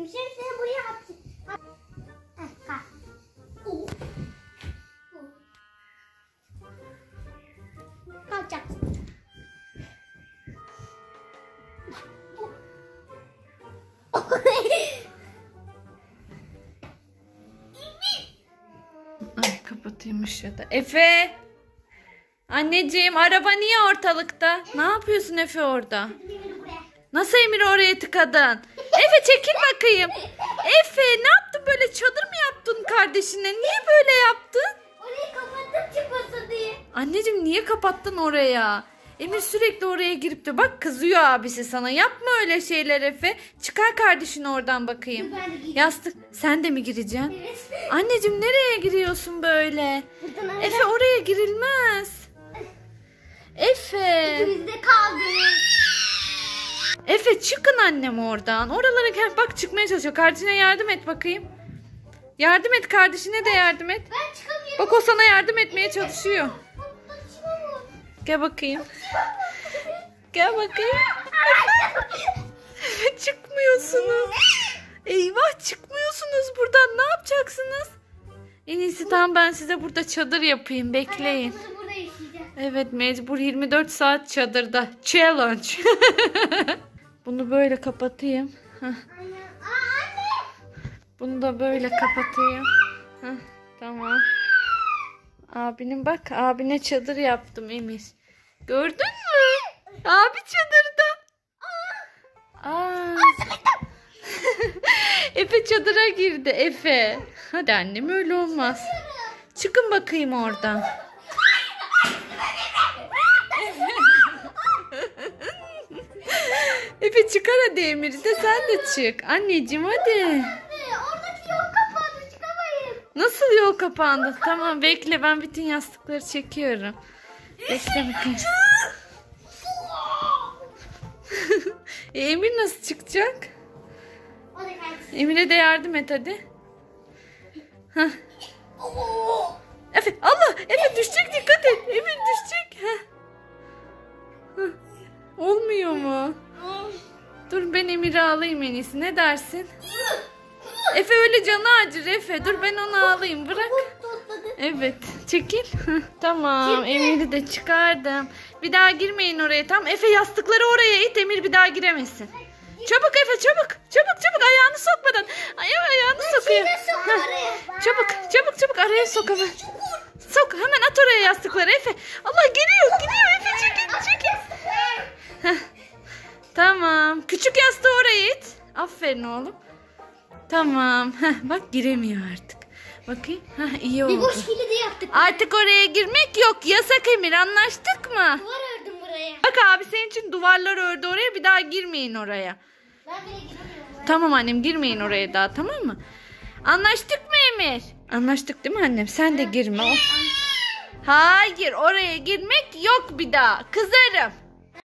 Şimdi seni buraya at. Kalkacaksın. Ay kapatayım ışığı da. Efe! Anneciğim araba niye ortalıkta? Ne yapıyorsun Efe orada? Nasıl Emir oraya tıkadın? Efe çekil bakayım. Efe ne yaptın böyle çadır mı yaptın kardeşine? Niye böyle yaptın? Orayı kapattım çıkmasın diye. Anneciğim niye kapattın oraya? Emir sürekli oraya girip de bak kızıyor abisi sana. Yapma öyle şeyler Efe. Çıkar kardeşini oradan bakayım. Yastık sen de mi gireceksin? Evet. Anneciğim nereye giriyorsun böyle? Buradan Efe oraya girilmez. Efe. ikimiz de kaldık. Efe çıkın annem oradan. Oralara gel. Bak çıkmaya çalışıyor. Kardeşine yardım et bakayım. Yardım et kardeşine de yardım et. Ben çıkamıyorum. Bak o sana yardım etmeye çalışıyor. Gel bakayım. Gel bakayım. Çıkmıyorsunuz. Eyvah çıkmıyorsunuz buradan. Ne yapacaksınız? En iyisi tamam ben size burada çadır yapayım. Bekleyin. Evet mecbur 24 saat çadırda. Challenge. Bunu böyle kapatayım. Bunu da böyle kapatayım. Tamam. Abinin bak abine çadır yaptım Emir. Gördün mü? Abi çadırda. Aa. Efe çadıra girdi Efe. Hadi annem öyle olmaz. Çıkın bakayım oradan. Çıkar hadi Emir'i de sen de çık. Anneciğim hadi. Oradaki yol kapandı çıkamayız. Nasıl yol kapandı? Tamam bekle ben bütün yastıkları çekiyorum. Bekle bakayım. E, Emir nasıl çıkacak? Emir'e de yardım et hadi. Hah. Efe Allah Efe Dur ben Emir'i alayım en iyisi. Ne dersin? Efe öyle canı acır Efe. Dur ben onu alayım. Bırak. Evet. Çekil. tamam. Emir'i de çıkardım. Bir daha girmeyin oraya. Tamam. Efe yastıkları oraya it. Emir bir daha giremesin. Çabuk Efe çabuk. Çabuk çabuk ayağını sokmadan. Ayağı ayağını sokuyor. Çabuk çabuk çabuk araya sok hemen. Sok hemen at oraya yastıkları Efe. Allah geliyor geliyor Aferin oğlum. Tamam. Heh, bak giremiyor artık. Bakayım. Heh, iyi Bir oldu. boş kilidi yaptık. Artık oraya girmek yok. Yasak Emir anlaştık mı? Duvar ördüm buraya. Bak abi senin için duvarlar ördü oraya bir daha girmeyin oraya. Ben bile giremiyorum. Tamam annem girmeyin oraya daha tamam mı? Anlaştık mı Emir? Anlaştık değil mi annem? Sen de girme. Hayır oraya girmek yok bir daha. Kızarım.